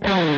Bye.